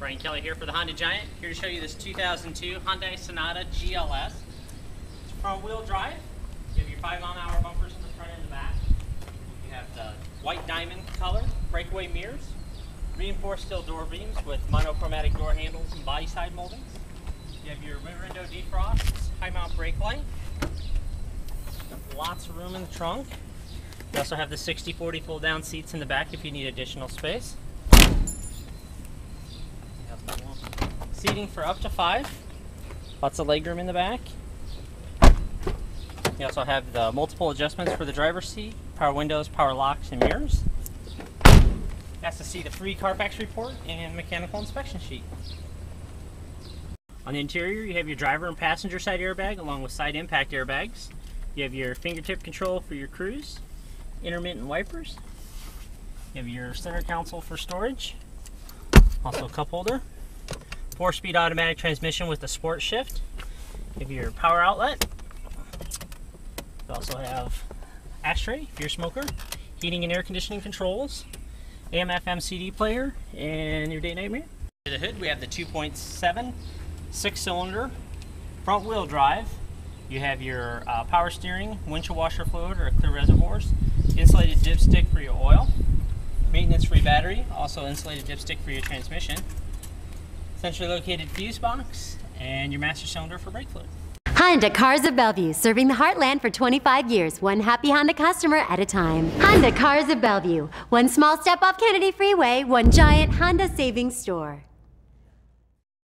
Brian Kelly here for the Honda Giant. Here to show you this 2002 Hyundai Sonata GLS. It's front wheel drive. You have your 5 mile an hour bumpers in the front and the back. You have the white diamond color, breakaway mirrors, reinforced steel door beams with monochromatic door handles and body side moldings. You have your rear window defrosts, high mount brake light. Lots of room in the trunk. You also have the 60-40 fold down seats in the back if you need additional space. Seating for up to five. Lots of legroom in the back. You also have the multiple adjustments for the driver's seat, power windows, power locks, and mirrors. That's to see the free Carfax report and mechanical inspection sheet. On the interior, you have your driver and passenger side airbag along with side impact airbags. You have your fingertip control for your cruise, intermittent wipers. You have your center console for storage, also a cup holder. Four speed automatic transmission with the sport shift. You have your power outlet. You also have ashtray if smoker, heating and air conditioning controls, AM FM CD player, and your day night mirror. Under the hood we have the 2.7 six cylinder front wheel drive. You have your uh, power steering, windshield washer fluid or clear reservoirs, insulated dipstick for your oil, maintenance free battery, also insulated dipstick for your transmission, centrally located fuse box, and your master cylinder for brake fluid. Honda Cars of Bellevue, serving the heartland for 25 years, one happy Honda customer at a time. Honda Cars of Bellevue, one small step off Kennedy Freeway, one giant Honda savings store.